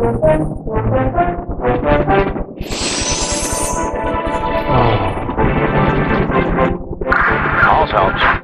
All's out.